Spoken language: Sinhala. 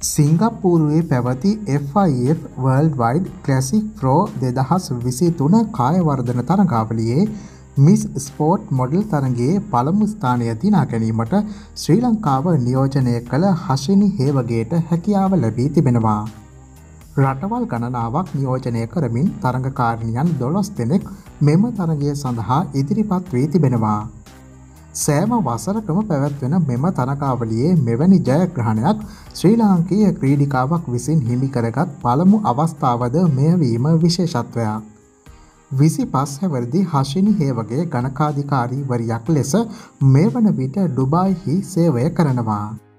සිංගප්පූරුවේ පැවති FIF World Wide Classic Pro දෙදහස් විසි තුන කායවර්ධන තරඟාවලියේ මිස් ස්පෝට් මොඩල් තරගේ පළමු ස්ථානය දිනා ගැනීමට ශ්‍රී ලංකාව නියෝජනය කළ හශිනි හේවගේට හැකියාව ලැබී තිබෙනවා. රටවල් ගණනාවක් නියෝජනය කරමින් තරඟකාරණයන් දොළොස් දෙනෙක් මෙම තරගය සඳහා ඉදිරිපත් වී තිබෙනවා. සෑම වසරකම පැවැත්වෙන මෙම තනකාවලියේ මෙවැනි ජයග්‍රහණයක් ශ්‍රී ලාංකීය ක්‍රීඩිකාවක් විසින් හිමිකරගත් පළමු අවස්ථාවද මෙයවීම විශේෂත්වයක්. විසි පස් හැවරදි හශිනි හේවගේ ගණකාධිකාරීවරයක් ලෙස මේ වන විට ඩුබායිහි සේවය කරනවා.